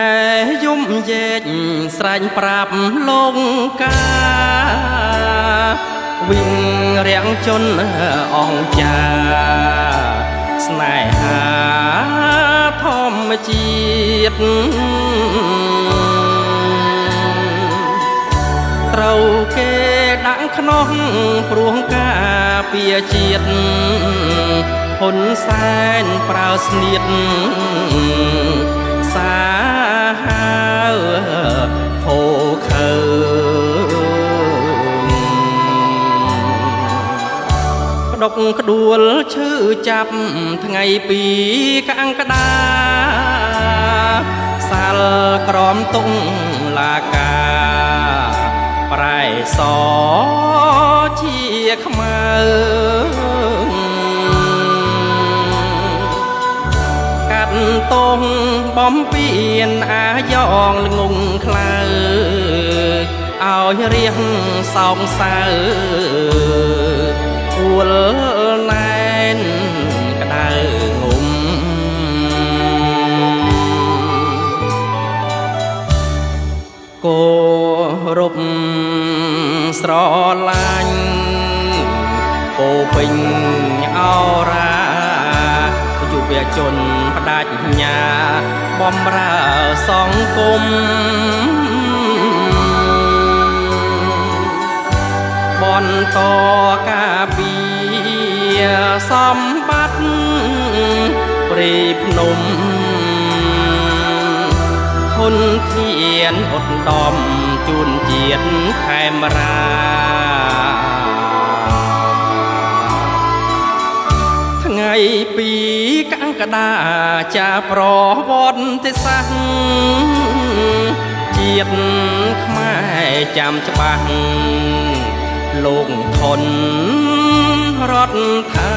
ែយំយែកស្រែងប្រាប់លោកកាវិញរាំងជន់អងចាស្នេហាធម្មជាតិត្រូវគេដាក់ក្នុងព្រោះការពារជាតិហ៊ុនសែនប្រើស្នៀតសា ហាវភោខើផ្ដុកក្ដួលឈឺចាប់ថ្ងៃពីកអង្កដាសាលក្រមទុងលាកាប្រែសជាខ្មៅ តងបំពៀនអាយ៉ងល្ងងខ្លៅឲ្យរៀងសោកសៅអួលណែនក្តៅងុំគោរពស្រឡាញ់ពោពេញអរាយុ វជនបដិញ្ញាបំរើសង្គមបន្តការពីសម្បត្តិព្រៃភ្នំហ៊ុនធានអត់ដំជួនជាតិខេមរាថ្ងៃពី កង្កដាចាប្រវត្តិសាស្ត្រជាតិខ្មែរចាំច្បាស់លោកធនរដ្ឋា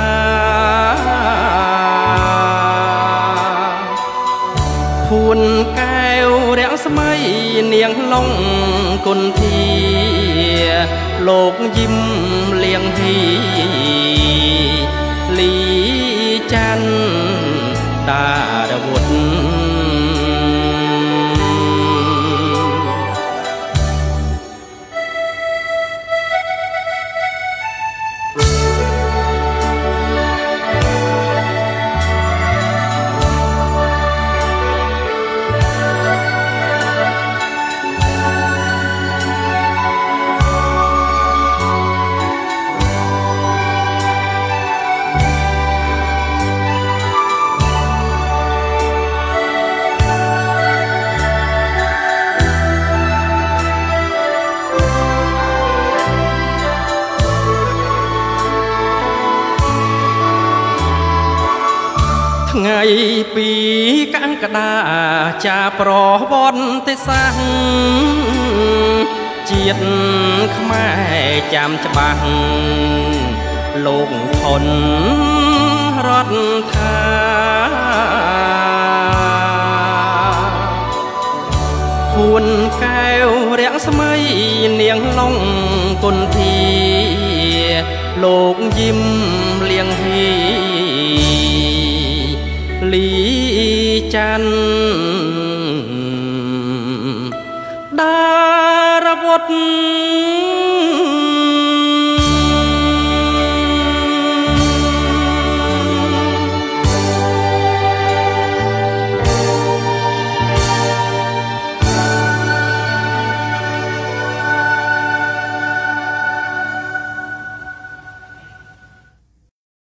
ភួនកែវរាំងស្មៃនាងឡុងគុនធាលោកយឹមលៀងហ៊ីលីច័ន្ទ តារវុឌ្ឍ ថ្ងៃពីកង្កដាចាប្រវត្តិសាស្ត្រជាតិខ្មែរចាំច្បាស់លោកធនរដ្ឋាហួនកែវរាំងស្មៃនាងឡុងគុនធាលោកយឹមលៀងហ៊ី លីច័ន្ទដារវុឌ្ឍ